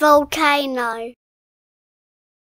volcano.